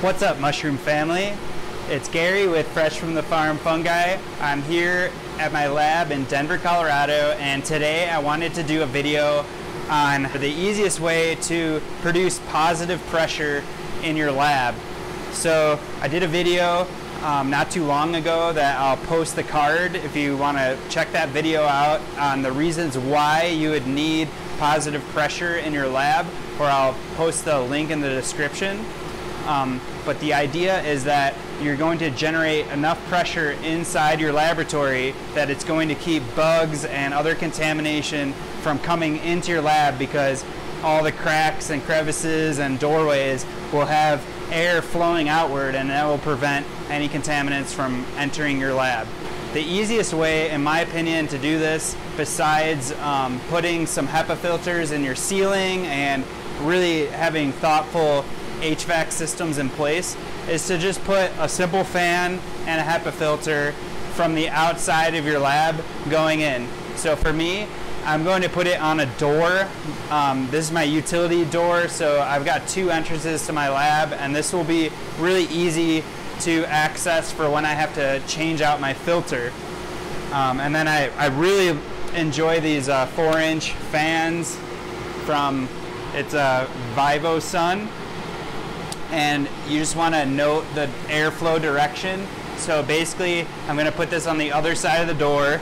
What's up, mushroom family? It's Gary with Fresh from the Farm Fungi. I'm here at my lab in Denver, Colorado, and today I wanted to do a video on the easiest way to produce positive pressure in your lab. So I did a video um, not too long ago that I'll post the card if you want to check that video out on the reasons why you would need positive pressure in your lab, or I'll post the link in the description. Um, but the idea is that you're going to generate enough pressure inside your laboratory that it's going to keep bugs and other contamination from coming into your lab because all the cracks and crevices and doorways will have air flowing outward and that will prevent any contaminants from entering your lab. The easiest way, in my opinion, to do this, besides um, putting some HEPA filters in your ceiling and really having thoughtful HVAC systems in place is to just put a simple fan and a HEPA filter from the outside of your lab going in. So for me, I'm going to put it on a door. Um, this is my utility door, so I've got two entrances to my lab, and this will be really easy to access for when I have to change out my filter. Um, and then I, I really enjoy these uh, four inch fans from, it's a VIVOSUN and you just want to note the airflow direction. So basically, I'm going to put this on the other side of the door,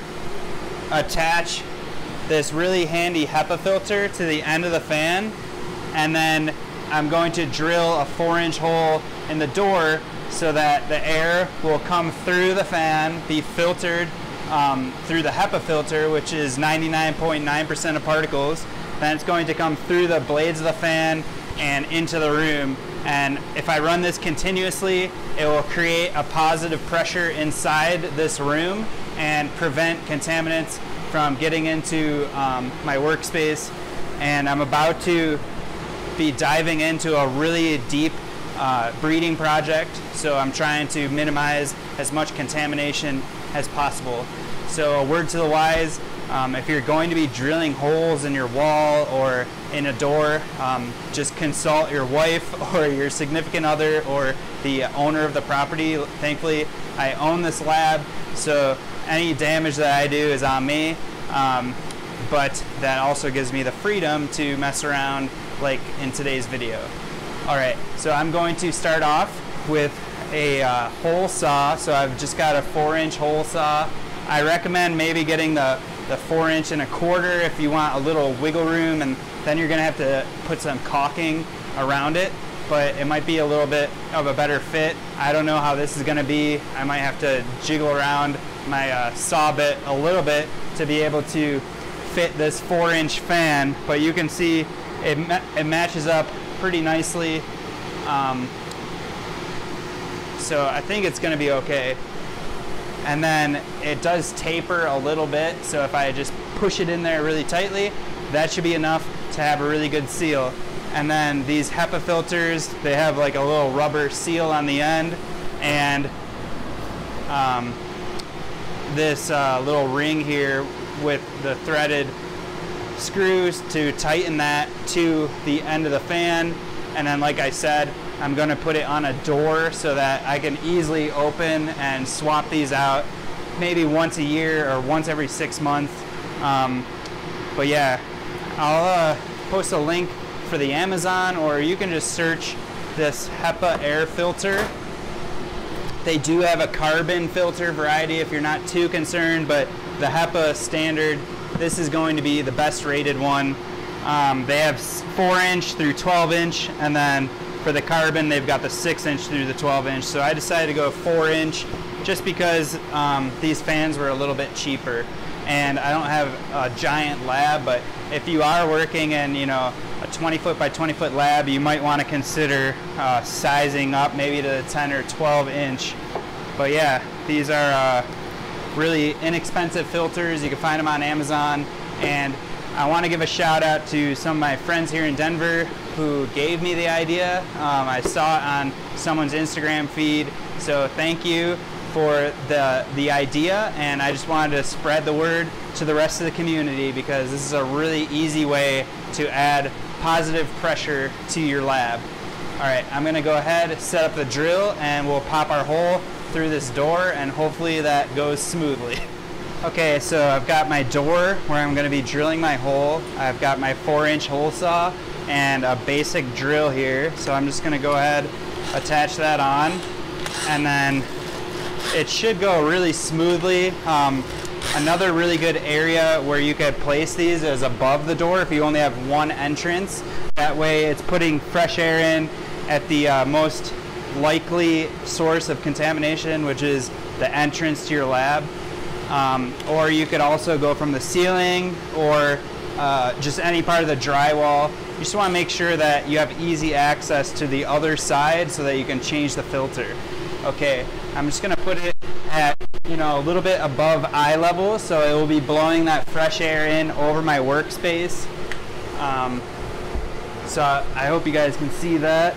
attach this really handy HEPA filter to the end of the fan, and then I'm going to drill a four inch hole in the door so that the air will come through the fan, be filtered um, through the HEPA filter, which is 99.9% of particles. Then it's going to come through the blades of the fan and into the room and if I run this continuously, it will create a positive pressure inside this room and prevent contaminants from getting into um, my workspace. And I'm about to be diving into a really deep uh, breeding project. So I'm trying to minimize as much contamination as possible. So a word to the wise, um, if you're going to be drilling holes in your wall or in a door, um, just consult your wife or your significant other or the owner of the property. Thankfully, I own this lab, so any damage that I do is on me. Um, but that also gives me the freedom to mess around like in today's video. All right, so I'm going to start off with a uh, hole saw. So I've just got a four inch hole saw. I recommend maybe getting the the four inch and a quarter if you want a little wiggle room and then you're gonna have to put some caulking around it but it might be a little bit of a better fit. I don't know how this is gonna be. I might have to jiggle around my uh, saw bit a little bit to be able to fit this four inch fan but you can see it, ma it matches up pretty nicely um, so I think it's gonna be okay and then it does taper a little bit so if I just push it in there really tightly that should be enough to have a really good seal. And then these HEPA filters they have like a little rubber seal on the end and um, this uh, little ring here with the threaded screws to tighten that to the end of the fan. And then like I said I'm to put it on a door so that I can easily open and swap these out maybe once a year or once every six months. Um, but yeah, I'll uh, post a link for the Amazon or you can just search this HEPA air filter. They do have a carbon filter variety if you're not too concerned, but the HEPA standard, this is going to be the best rated one. Um, they have 4 inch through 12 inch and then for the carbon, they've got the 6 inch through the 12 inch. So I decided to go 4 inch just because um, these fans were a little bit cheaper. And I don't have a giant lab, but if you are working in, you know, a 20 foot by 20 foot lab, you might want to consider uh, sizing up maybe to the 10 or 12 inch. But yeah, these are uh, really inexpensive filters. You can find them on Amazon. And I want to give a shout out to some of my friends here in Denver who gave me the idea. Um, I saw it on someone's Instagram feed, so thank you for the the idea and I just wanted to spread the word to the rest of the community because this is a really easy way to add positive pressure to your lab. All right, I'm gonna go ahead, set up the drill, and we'll pop our hole through this door, and hopefully that goes smoothly. Okay, so I've got my door where I'm gonna be drilling my hole. I've got my four inch hole saw and a basic drill here. So I'm just gonna go ahead, attach that on, and then it should go really smoothly. Um, another really good area where you could place these is above the door if you only have one entrance. That way it's putting fresh air in at the uh, most likely source of contamination, which is the entrance to your lab. Um, or you could also go from the ceiling or uh, just any part of the drywall. You just want to make sure that you have easy access to the other side so that you can change the filter. Okay, I'm just going to put it at, you know, a little bit above eye level so it will be blowing that fresh air in over my workspace. Um, so I hope you guys can see that.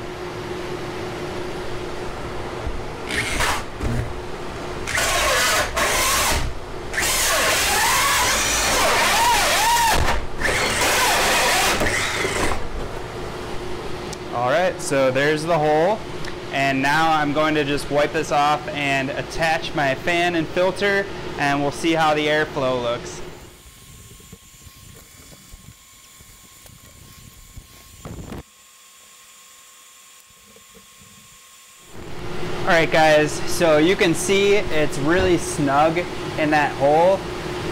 All right, so there's the hole. And now I'm going to just wipe this off and attach my fan and filter and we'll see how the airflow looks. All right guys, so you can see it's really snug in that hole.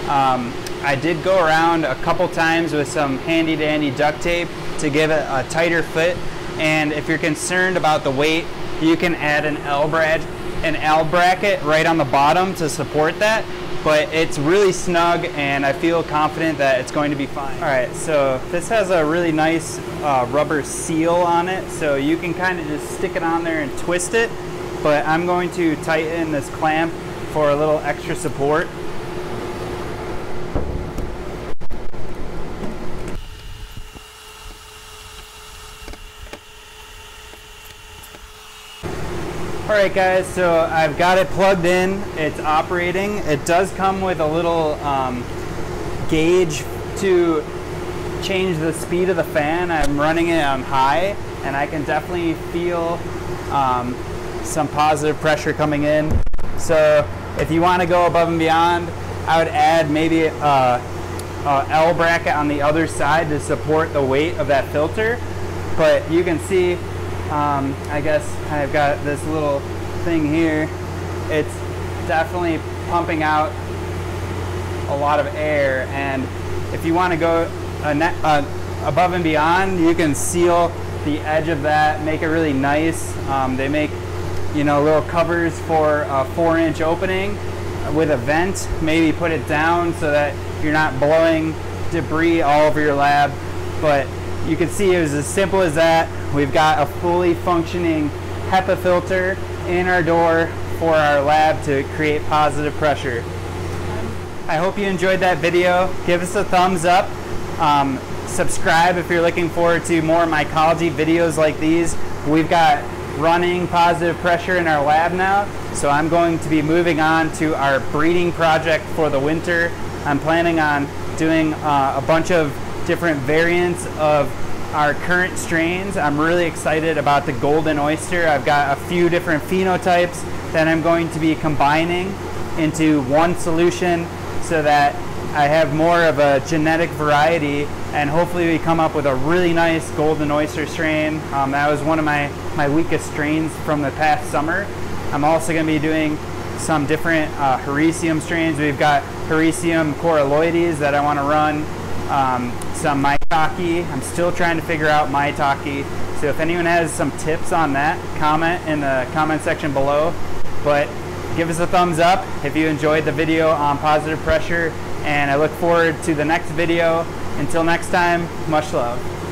Um, I did go around a couple times with some handy dandy duct tape to give it a tighter fit. And if you're concerned about the weight, you can add an L bracket, an L bracket right on the bottom to support that. But it's really snug and I feel confident that it's going to be fine. All right, so this has a really nice uh, rubber seal on it. So you can kind of just stick it on there and twist it but I'm going to tighten this clamp for a little extra support. All right guys, so I've got it plugged in, it's operating. It does come with a little um, gauge to change the speed of the fan. I'm running it on high and I can definitely feel um, some positive pressure coming in. So if you want to go above and beyond, I would add maybe a, a L bracket on the other side to support the weight of that filter. But you can see, um, I guess I've got this little thing here. It's definitely pumping out a lot of air. And if you want to go uh, above and beyond, you can seal the edge of that, make it really nice. Um, they make you know, little covers for a four inch opening with a vent. Maybe put it down so that you're not blowing debris all over your lab. But you can see it was as simple as that. We've got a fully functioning HEPA filter in our door for our lab to create positive pressure. I hope you enjoyed that video. Give us a thumbs up. Um, subscribe if you're looking forward to more mycology videos like these. We've got running positive pressure in our lab now. So I'm going to be moving on to our breeding project for the winter. I'm planning on doing uh, a bunch of different variants of our current strains. I'm really excited about the golden oyster. I've got a few different phenotypes that I'm going to be combining into one solution so that I have more of a genetic variety and hopefully we come up with a really nice golden oyster strain. Um, that was one of my, my weakest strains from the past summer. I'm also going to be doing some different uh, Hericium strains. We've got Hericium coralloides that I want to run, um, some maitake. I'm still trying to figure out maitake. So if anyone has some tips on that, comment in the comment section below. But give us a thumbs up if you enjoyed the video on positive pressure and I look forward to the next video. Until next time, much love.